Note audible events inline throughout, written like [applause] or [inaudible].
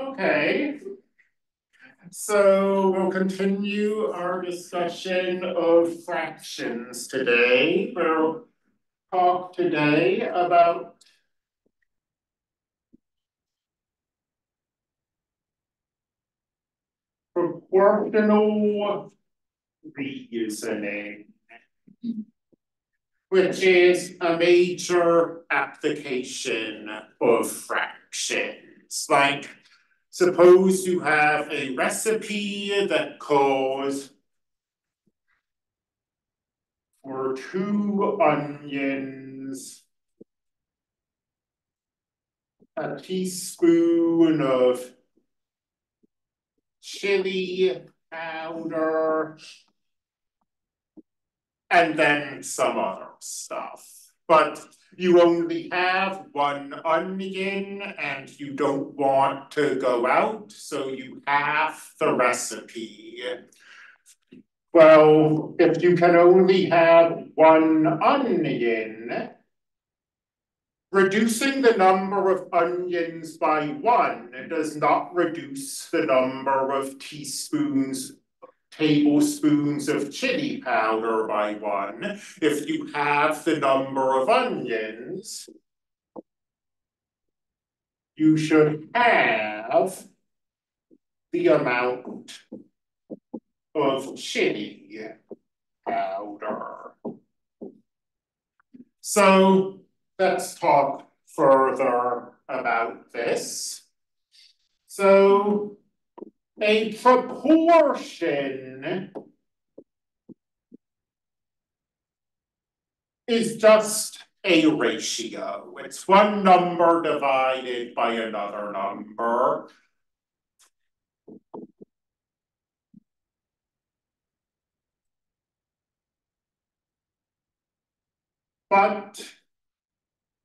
Okay. So we'll continue our discussion of fractions today. We'll talk today about proportional reasoning, which is a major application of fractions. Like, suppose you have a recipe that calls for two onions, a teaspoon of chili powder, and then some other stuff. But you only have one onion and you don't want to go out, so you have the recipe. Well, if you can only have one onion, reducing the number of onions by one does not reduce the number of teaspoons tablespoons of chili powder by one. If you have the number of onions, you should have the amount of chili powder. So let's talk further about this. So a proportion is just a ratio. It's one number divided by another number. But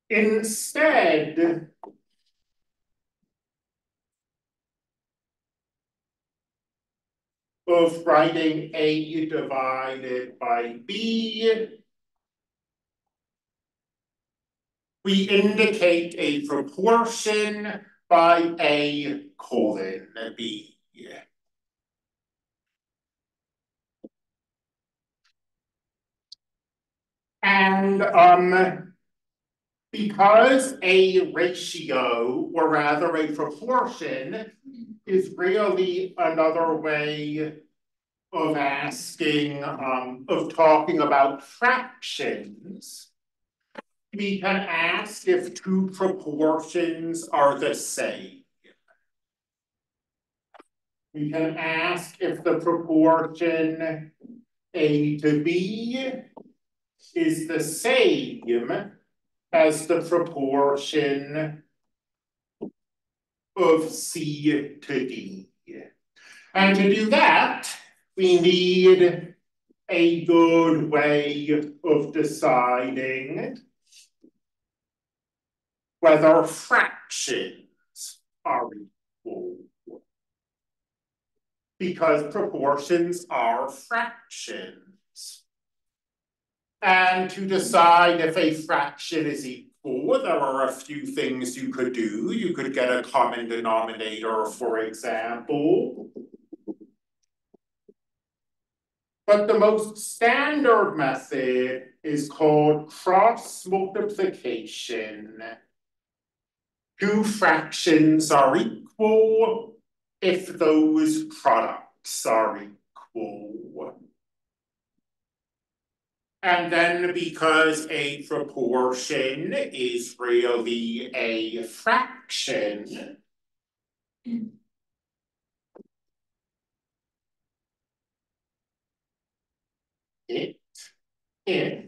instead, of writing A divided by B, we indicate a proportion by A colon B. And um, because a ratio, or rather a proportion, is really another way of asking, um, of talking about fractions. We can ask if two proportions are the same. We can ask if the proportion A to B is the same as the proportion of C to D. And to do that, we need a good way of deciding whether fractions are equal. Because proportions are fractions. And to decide if a fraction is equal there are a few things you could do. You could get a common denominator, for example. But the most standard method is called cross multiplication. Two fractions are equal if those products are equal. And then because a proportion is really a fraction, it, if,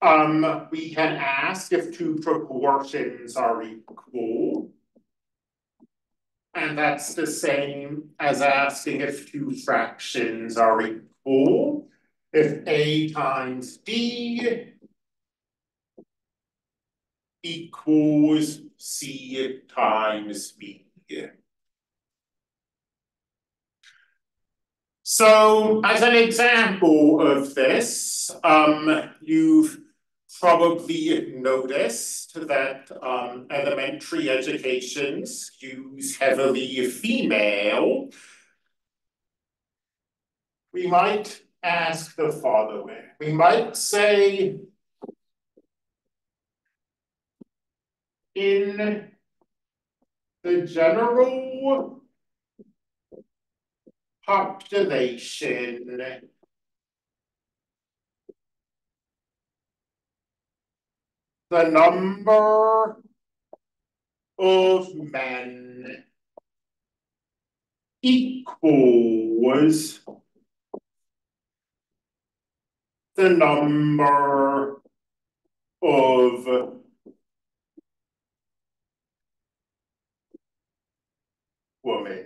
um, we can ask if two proportions are equal. And that's the same as asking if two fractions are equal if A times D equals C times B. So as an example of this, um, you've probably noticed that um, elementary educations use heavily female. We might ask the following. We might say in the general population the number of men equals the number of women.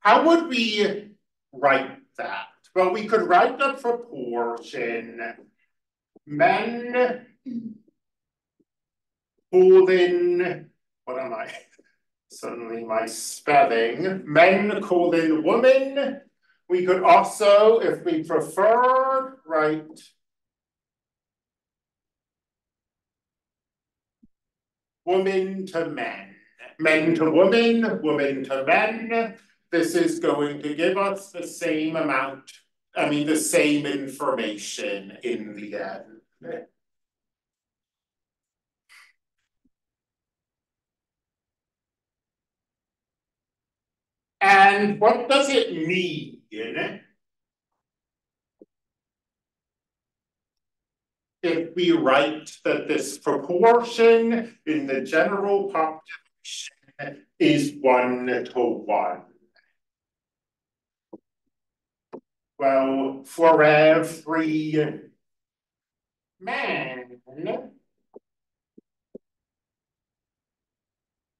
How would we write that? Well, we could write the proportion men colon, what am I? [laughs] Suddenly my spelling, men colon woman. We could also, if we prefer, write woman to men, men to woman, woman to men. This is going to give us the same amount, I mean, the same information in the end. And what does it mean? If we write that this proportion in the general population is one to one. Well, for every man,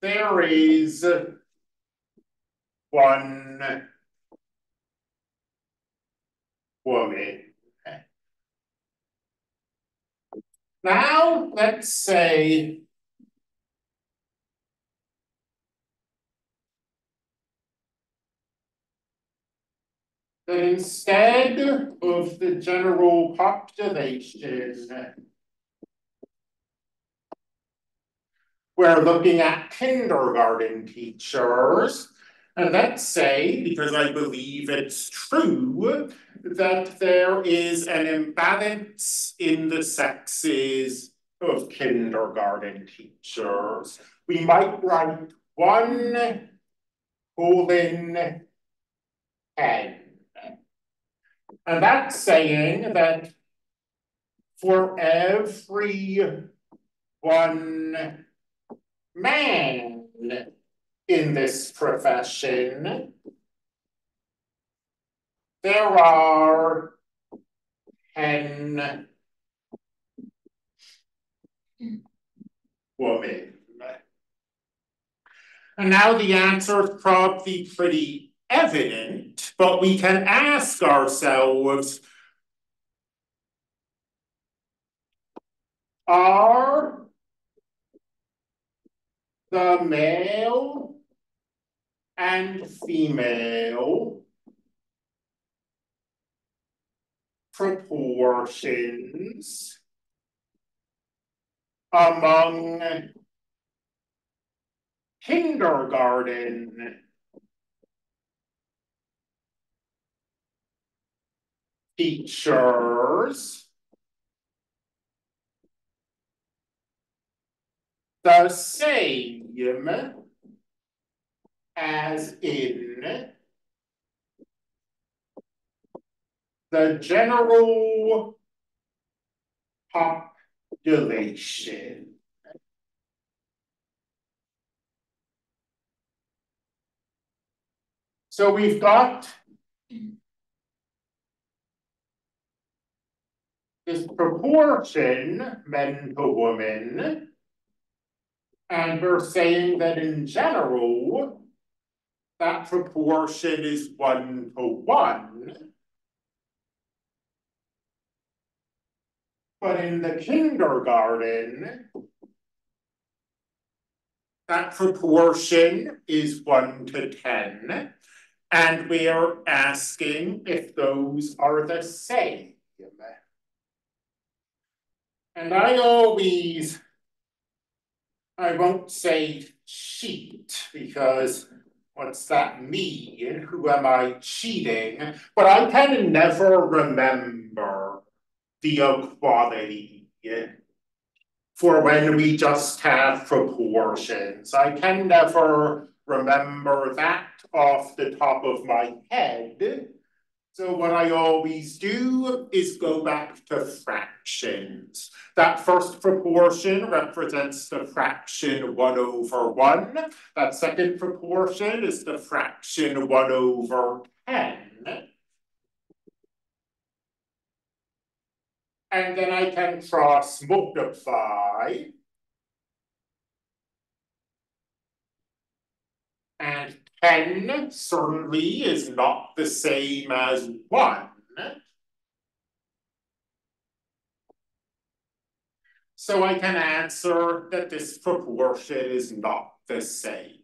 there is one woman. Now, let's say that instead of the general population, we're looking at kindergarten teachers. Let's say, because I believe it's true, that there is an imbalance in the sexes of kindergarten teachers. We might write one colon. And that's saying that for every one man in this profession, there are ten women. And now the answer is probably pretty evident, but we can ask ourselves, are the male and female proportions among kindergarten teachers the same as in the general population. So we've got this proportion, men to women, and we're saying that in general, that proportion is one to one. But in the kindergarten, that proportion is one to ten. And we are asking if those are the same. And I always, I won't say cheat because what's that mean? Who am I cheating? But I can never remember the equality for when we just have proportions. I can never remember that off the top of my head. So what I always do is go back to fractions. That first proportion represents the fraction 1 over 1. That second proportion is the fraction 1 over 10. And then I can cross multiply. And 10 certainly is not the same as 1. So I can answer that this proportion is not the same.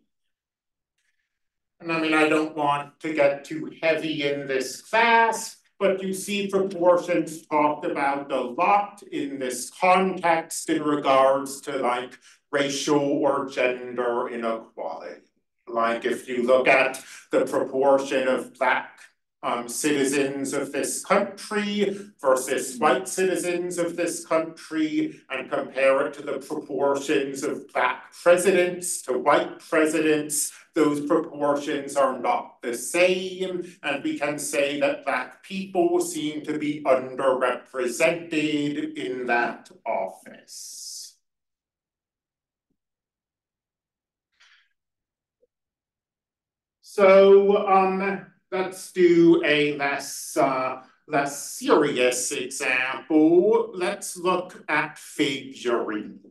And I mean, I don't want to get too heavy in this class, but you see proportions talked about a lot in this context in regards to like racial or gender inequality. Like if you look at the proportion of black um, citizens of this country versus white citizens of this country and compare it to the proportions of black presidents to white presidents, those proportions are not the same. And we can say that black people seem to be underrepresented in that office. So um, let's do a less uh, less serious example. Let's look at figurines.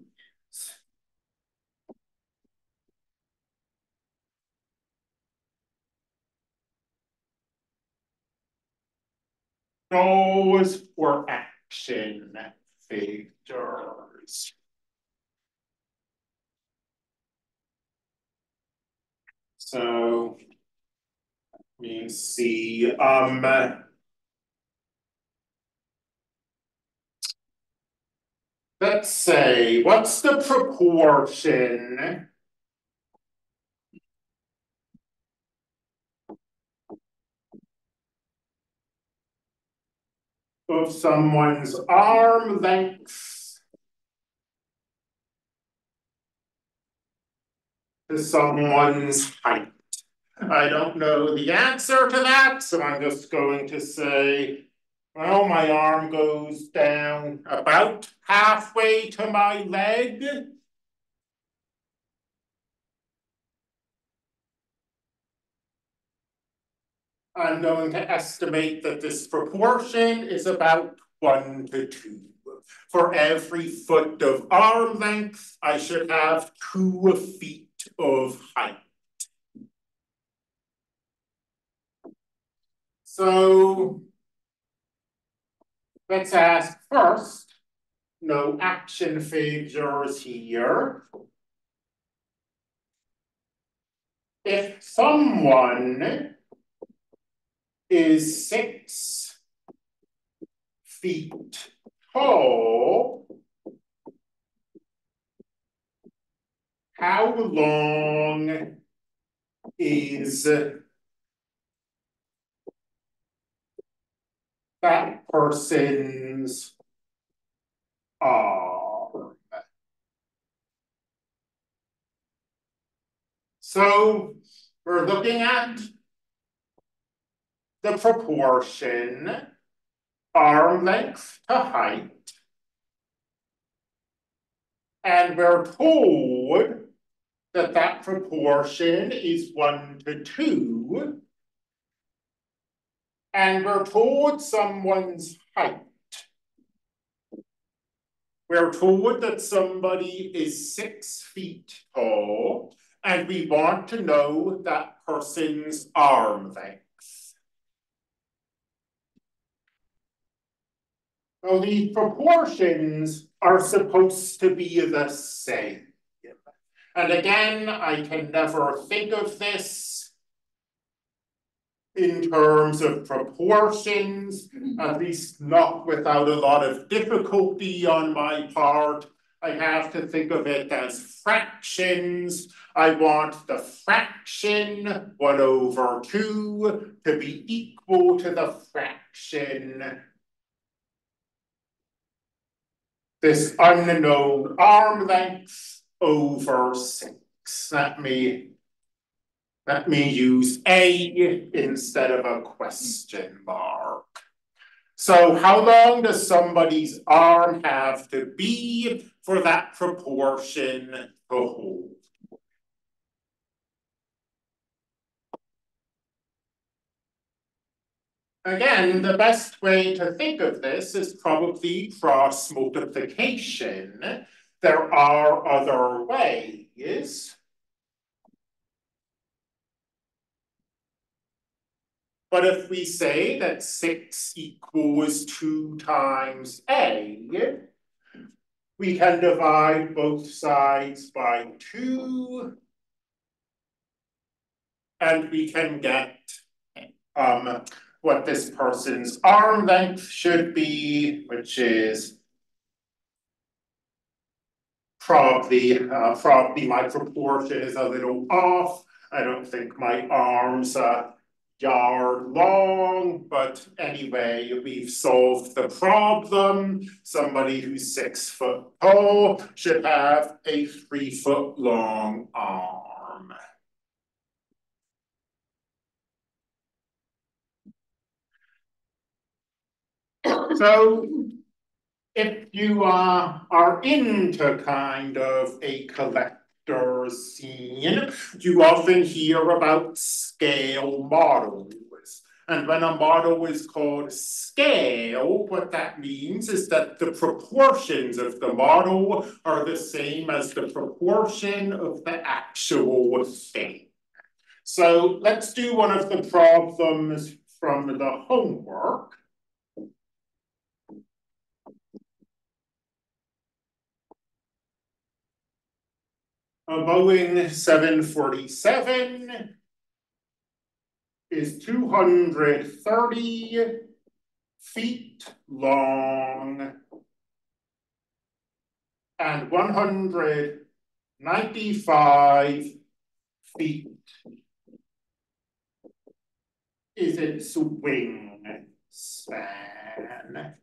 Those for action figures. So me see. Um, let's say, what's the proportion of someone's arm length to someone's height? I don't know the answer to that, so I'm just going to say, well, my arm goes down about halfway to my leg. I'm going to estimate that this proportion is about one to two. For every foot of arm length, I should have two feet of height. So let's ask first, no action figures here. If someone is six feet tall, how long is that person's arm. So we're looking at the proportion arm length to height. And we're told that that proportion is one to two and we're told someone's height. We're told that somebody is six feet tall, and we want to know that person's arm length. Well, the proportions are supposed to be the same. And again, I can never think of this in terms of proportions, at least not without a lot of difficulty on my part. I have to think of it as fractions. I want the fraction one over two to be equal to the fraction this unknown arm length over six. Let me let me use A instead of a question mark. So how long does somebody's arm have to be for that proportion to hold? Again, the best way to think of this is probably cross multiplication. There are other ways. But if we say that six equals two times A, we can divide both sides by two. And we can get um, what this person's arm length should be, which is probably, uh, probably my proportion is a little off. I don't think my arms uh, yard long, but anyway, we've solved the problem. Somebody who's six foot tall should have a three foot long arm. So if you uh, are into kind of a collect scene, you often hear about scale models. And when a model is called scale, what that means is that the proportions of the model are the same as the proportion of the actual thing. So let's do one of the problems from the homework. A Boeing 747 is 230 feet long and 195 feet is its wing span.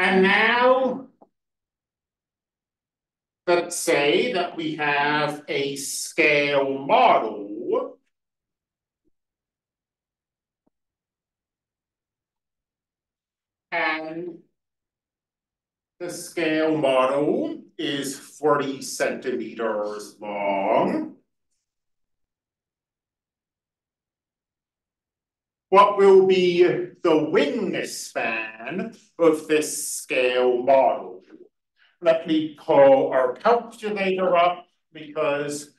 And now, let's say that we have a scale model. And the scale model is 40 centimeters long. what will be the wingspan of this scale model. Let me call our calculator up because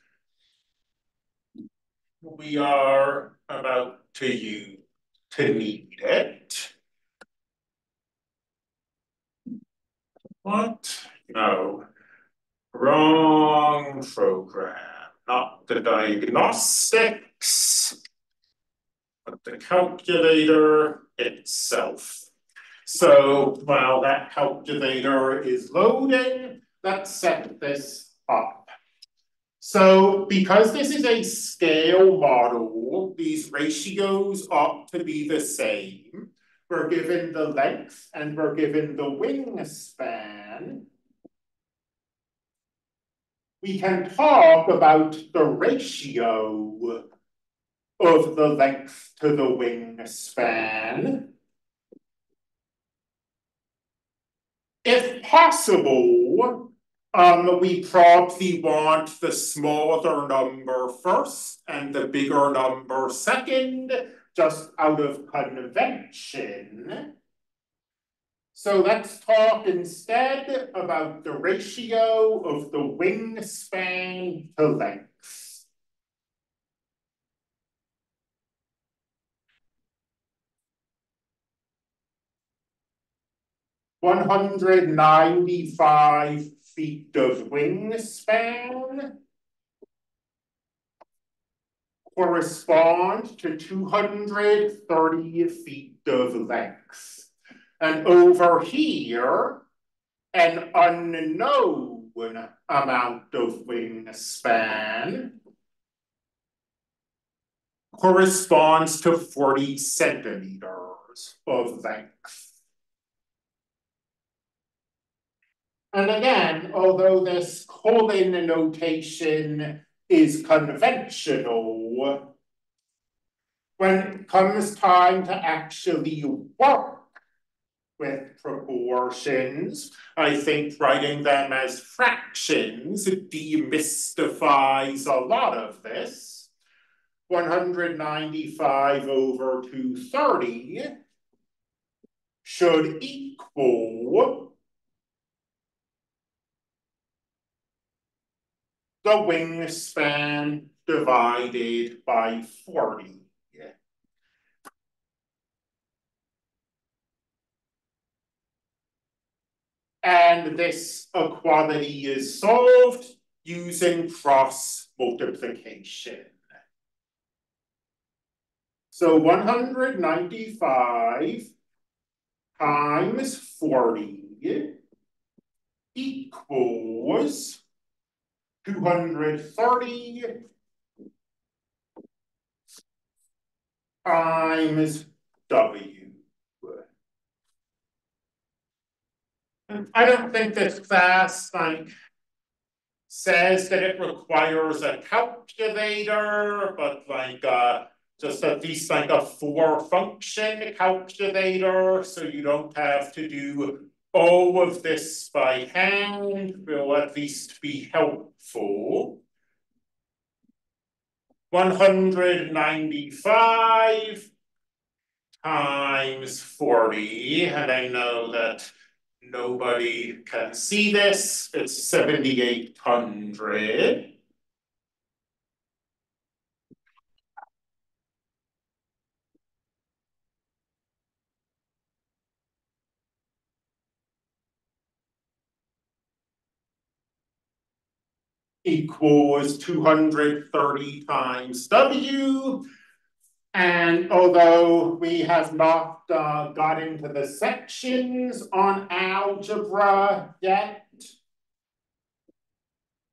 we are about to use to need it. What? No. Wrong program, not the diagnostics the calculator itself. So while that calculator is loading, let's set this up. So because this is a scale model, these ratios ought to be the same. We're given the length and we're given the wingspan. We can talk about the ratio of the length to the wingspan. If possible, um, we probably want the smaller number first and the bigger number second, just out of convention. So let's talk instead about the ratio of the wingspan to length. 195 feet of wingspan correspond to two hundred thirty feet of length. And over here, an unknown amount of wingspan corresponds to forty centimeters of length. And again, although this colon notation is conventional, when it comes time to actually work with proportions, I think writing them as fractions demystifies a lot of this. 195 over 230 should equal the wingspan divided by 40. And this equality is solved using cross multiplication. So 195 times 40 equals 230 times W. I don't think this class like says that it requires a calculator, but like uh just at least like a four function calculator, so you don't have to do all of this by hand will at least be helpful. 195 times 40, and I know that nobody can see this, it's 7,800. Equals 230 times W. And although we have not uh, got into the sections on algebra yet,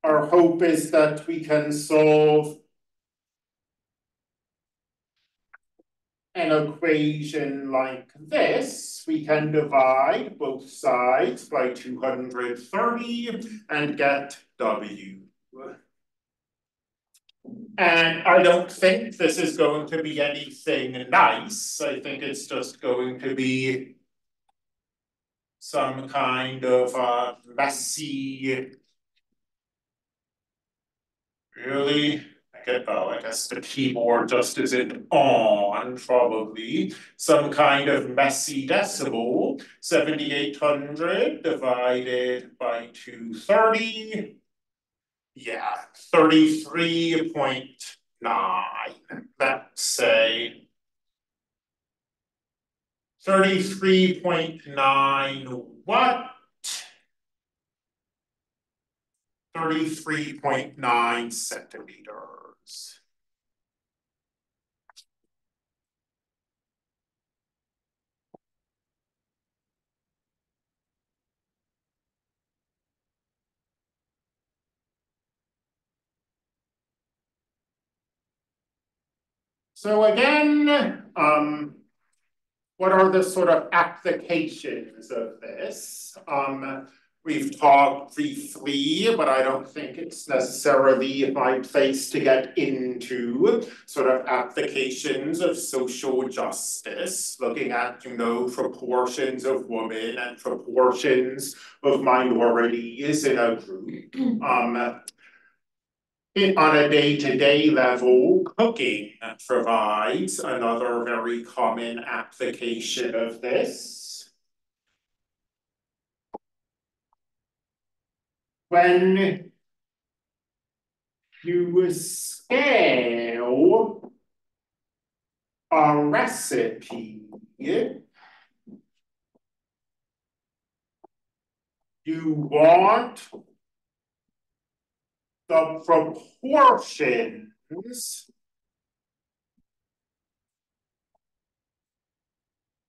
our hope is that we can solve an equation like this. We can divide both sides by 230 and get W. And I don't think this is going to be anything nice. I think it's just going to be some kind of uh, messy, really, I get, oh, I guess the keyboard just isn't on, probably, some kind of messy decimal, 7800 divided by 230, yeah, thirty-three point nine, let's say. Thirty-three point nine what? Thirty-three point nine centimeters. So again, um, what are the sort of applications of this? Um, we've talked briefly, but I don't think it's necessarily my place to get into sort of applications of social justice, looking at, you know, proportions of women and proportions of minorities in a group. Um, on a day-to-day -day level, cooking provides another very common application of this. When you scale a recipe, you want the proportions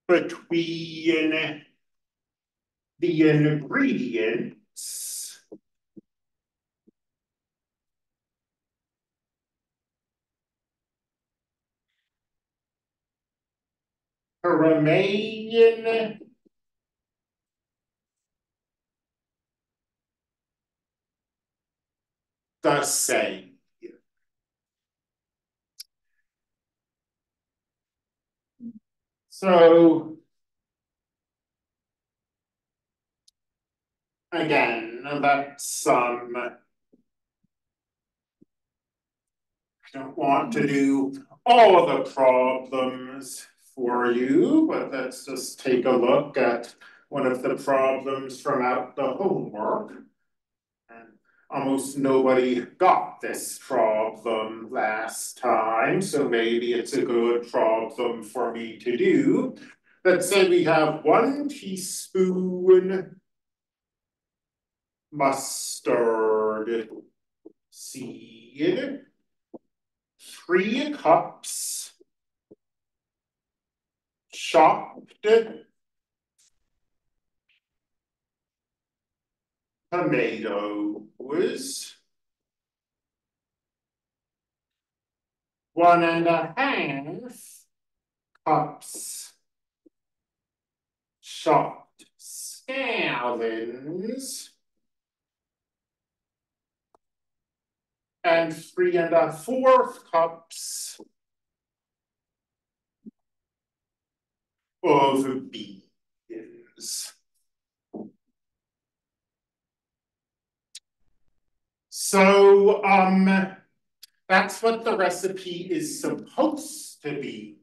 between the ingredients remain the same. So again, that's um I don't want to do all the problems for you, but let's just take a look at one of the problems from out the homework. Almost nobody got this problem last time, so maybe it's a good problem for me to do. Let's say we have one teaspoon mustard seed, three cups chopped tomatoes, one and a half cups chopped scallions, and three and a fourth cups of beans. So um, that's what the recipe is supposed to be.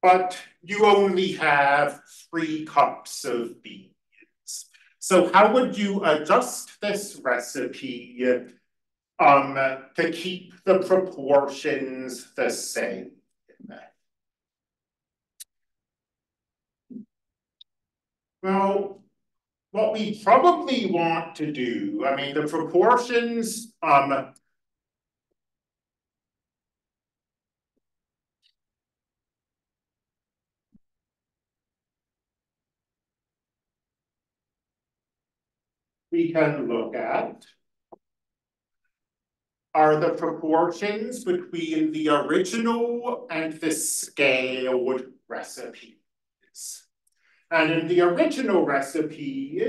But you only have three cups of beans. So how would you adjust this recipe um, to keep the proportions the same? Well, what we probably want to do, I mean, the proportions, um, we can look at are the proportions between the original and the scaled recipes. And in the original recipe,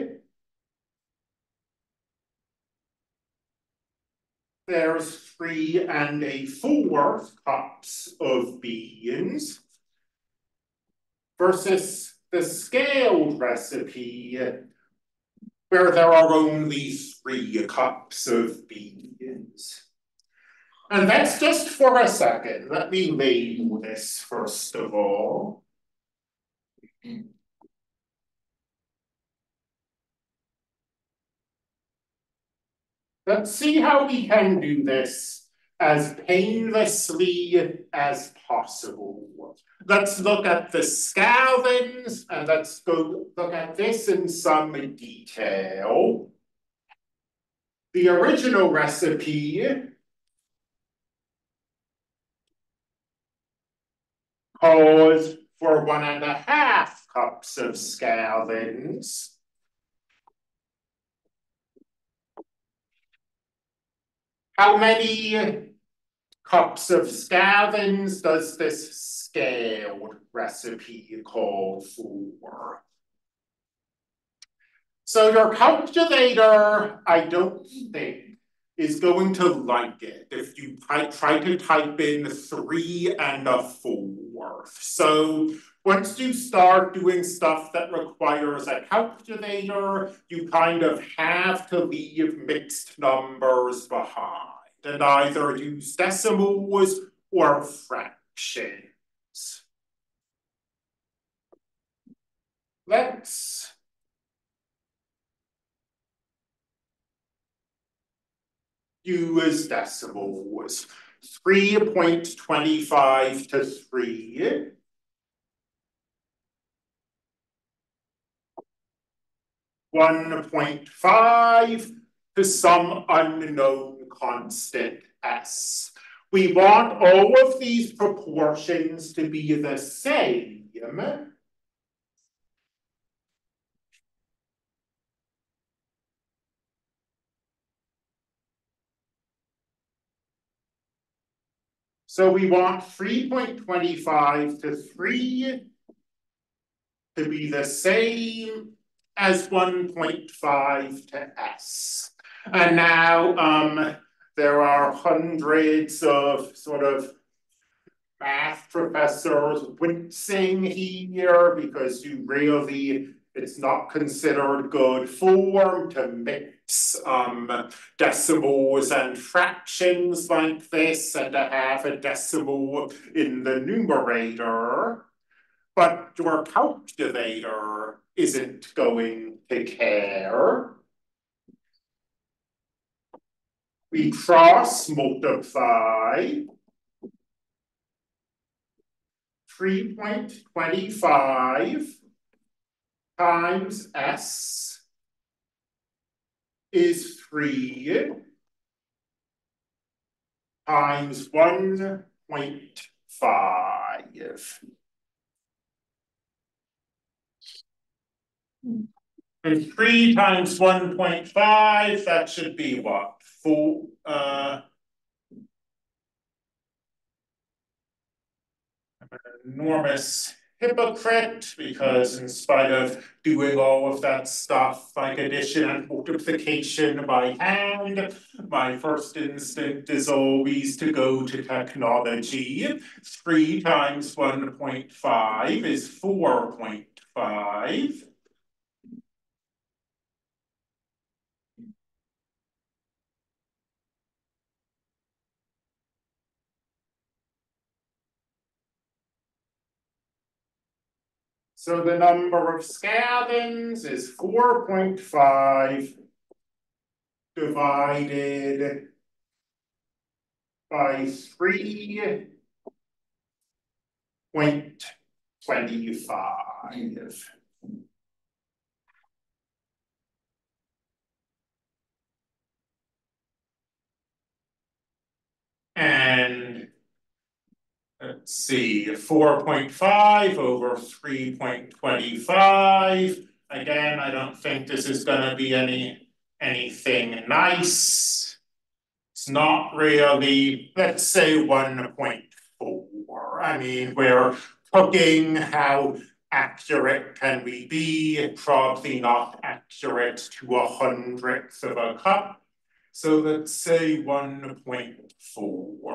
there's three and a fourth cups of beans versus the scaled recipe where there are only three cups of beans. And that's just for a second. Let me label this first of all. Let's see how we can do this as painlessly as possible. Let's look at the scallions and let's go look at this in some detail. The original recipe calls for one and a half cups of scallions. How many cups of scallions does this scaled recipe call for? So your calculator, I don't think, is going to like it if you try, to type in three and a fourth. So once you start doing stuff that requires a calculator, you kind of have to leave mixed numbers behind and either use decimals or fractions. Let's use decimals. 3.25 to 3 one point five to some unknown constant s. We want all of these proportions to be the same. So we want three point twenty-five to three to be the same as one point five to s. And now um there are hundreds of sort of math professors wincing here because you really it's not considered good form to mix um, decimals and fractions like this and to have a decimal in the numerator. But your calculator isn't going to care. We cross multiply 3.25 times S is 3 times 1.5. And three times 1.5, that should be what? Four, uh, enormous hypocrite because in spite of doing all of that stuff like addition and multiplication by hand, my first instinct is always to go to technology. Three times 1.5 is 4.5. So the number of scallions is four point five divided by three point twenty-five. And let's see, 4.5 over 3.25. Again, I don't think this is going to be any anything nice. It's not really, let's say 1.4. I mean, we're cooking how accurate can we be? Probably not accurate to a hundredth of a cup. So let's say 1.4.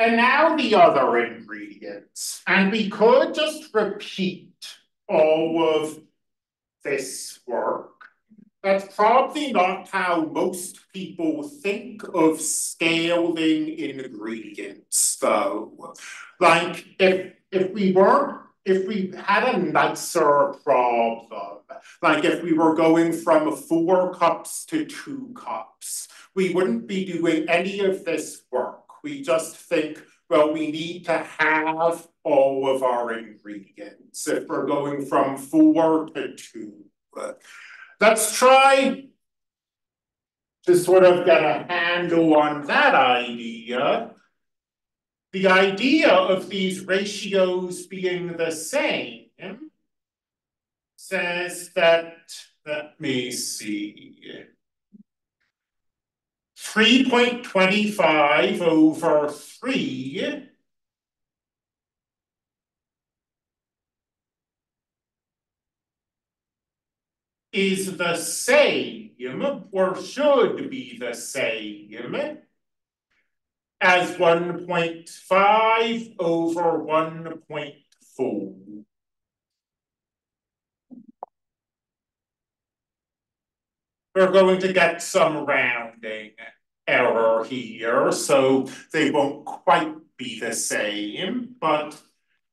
And now the other ingredients. And we could just repeat all of this work. That's probably not how most people think of scaling ingredients, though. Like, if, if we weren't, if we had a nicer problem, like if we were going from four cups to two cups, we wouldn't be doing any of this work we just think, well, we need to have all of our ingredients if we're going from four to two. Let's try to sort of get a handle on that idea. The idea of these ratios being the same says that, let me see, 3.25 over 3 is the same, or should be the same, as 1.5 over 1.4. We're going to get some rounding error here, so they won't quite be the same, but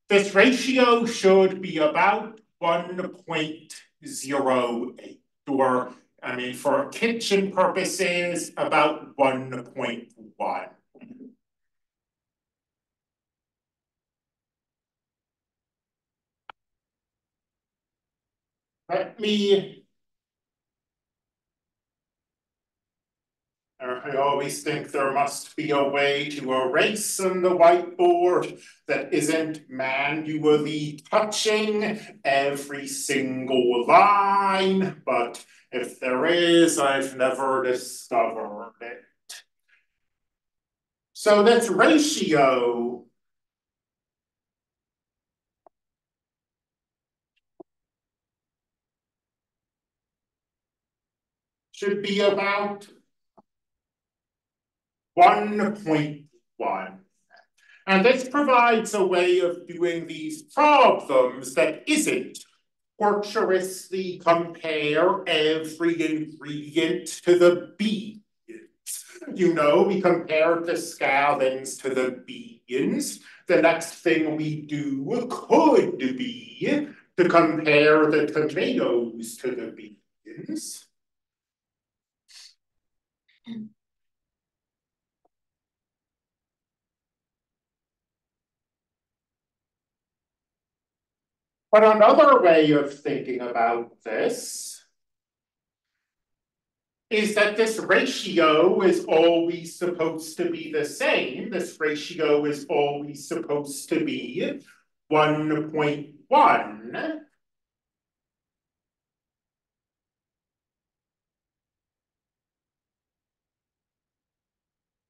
this ratio should be about one point zero eight, or I mean, for kitchen purposes, about one point one. Let me I always think there must be a way to erase on the whiteboard that isn't manually touching every single line, but if there is, I've never discovered it. So this ratio should be about 1.1. And this provides a way of doing these problems that isn't tortuously compare every ingredient to the beans. You know, we compared the scallions to the beans. The next thing we do could be to compare the tomatoes to the beans. But another way of thinking about this is that this ratio is always supposed to be the same. This ratio is always supposed to be 1.1.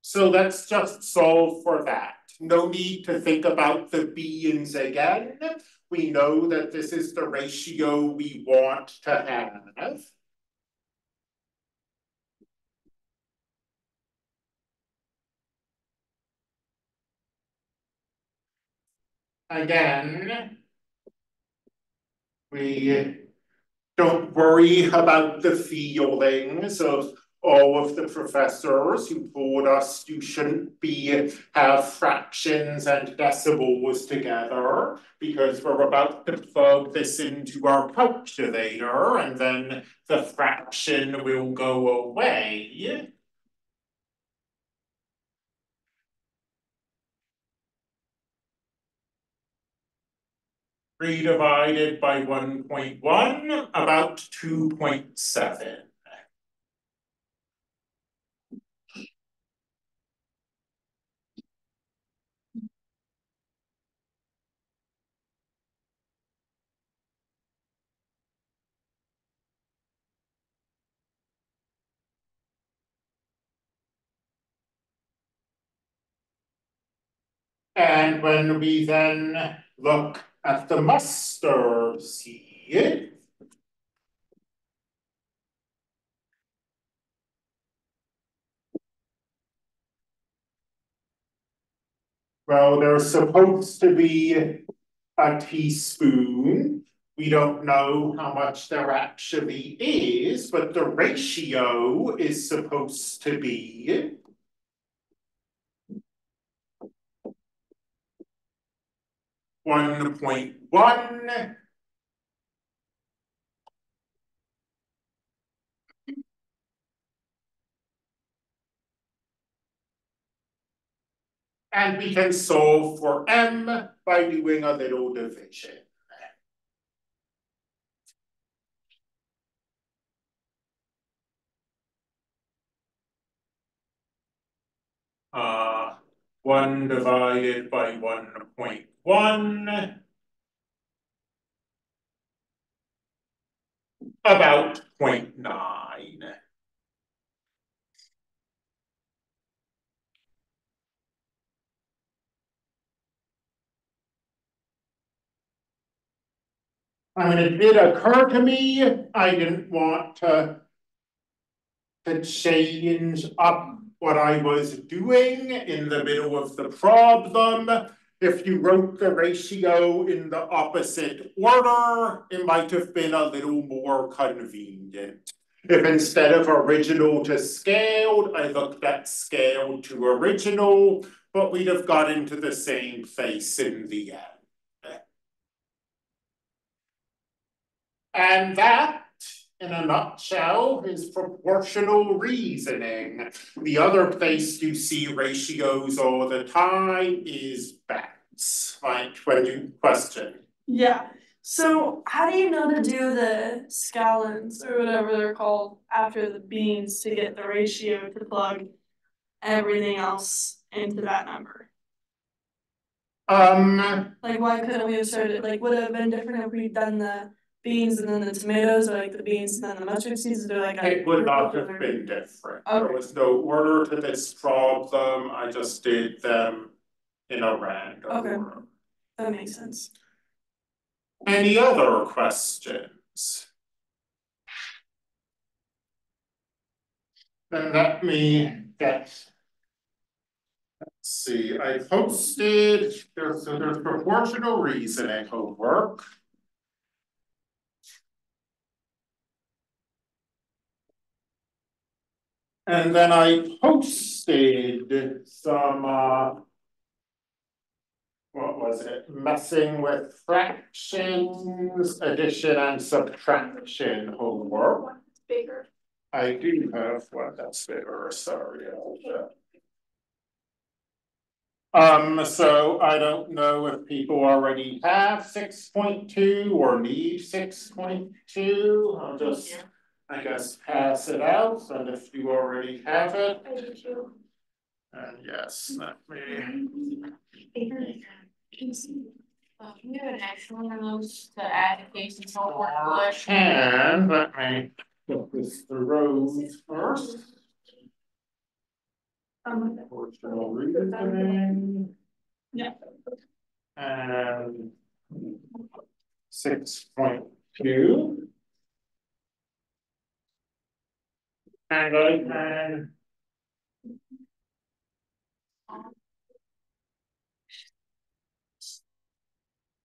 So let's just solve for that. No need to think about the beans again. We know that this is the ratio we want to have. Again, we don't worry about the feelings of all of the professors who told us you shouldn't be have fractions and decimals together because we're about to plug this into our calculator and then the fraction will go away. Three divided by 1.1, about 2.7. And when we then look at the mustard seed, well, there's supposed to be a teaspoon. We don't know how much there actually is, but the ratio is supposed to be 1.1 And we can solve for m by doing a little division. Uh, 1 divided by 1.1 one about 0.9. I mean, it did occur to me, I didn't want to, to change up what I was doing in the middle of the problem if you wrote the ratio in the opposite order, it might have been a little more convenient. If instead of original to scaled, I looked at scaled to original, but we'd have got into the same place in the end. And that, in a nutshell, is proportional reasoning. The other place you see ratios all the time is bets, like when you question. Yeah, so how do you know to do the scalons or whatever they're called after the beans to get the ratio to plug everything else into that number? Um, Like, why couldn't we have started, like, would it have been different if we'd done the beans and then the tomatoes, or like the beans and then the mustard seeds, or like? a- it would not have been different. There Okay. was no order to this problem, I just did them in a random Okay. order. That makes sense. Any other questions? Then let me get. Let's see, I posted, there's, there's proportional reasoning homework. And then I posted some, uh. What was it, messing with fractions, addition and subtraction homework. Bigger. I do have one that's bigger, sorry. Um, so I don't know if people already have six point two or need six point two, I'll just. I guess, pass it out, and if you already have it. I do too. And yes, let me. Well, you have an extra one of those to add in case it's all work And let me put this through rows first. Um, or shall read it again? Yeah. And 6.2. angle